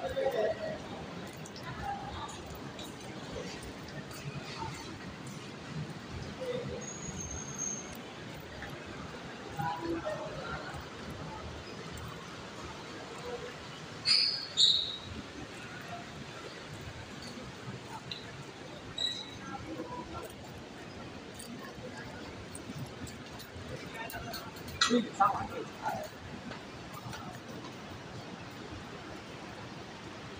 六点三万六。